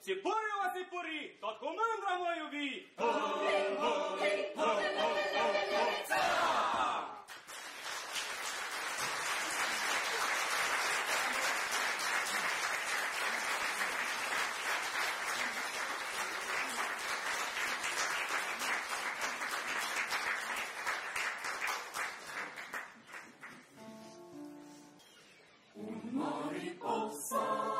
Цепори вас и пури, тот кумандра мою ви! Oh, song.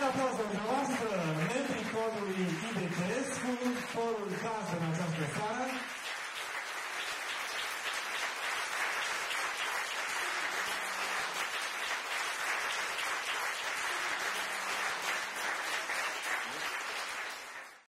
În aplauza dumneavoastră, membrii forului IDTS, cu forul CAS în această seară,